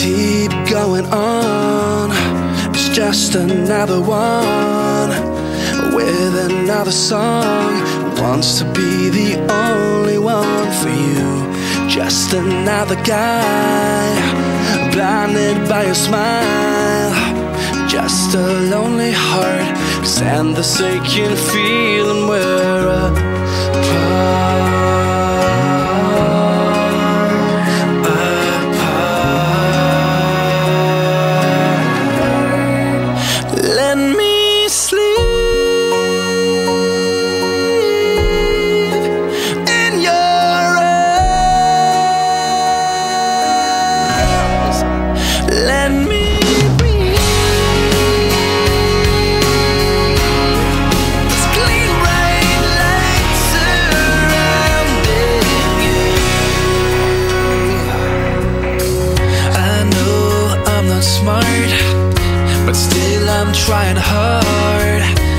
keep going on. It's just another one With another song. Wants to be the only one for you. Just another guy Blinded by a smile. Just a lonely heart. Cause the sinking feeling we're smart, but still I'm trying hard.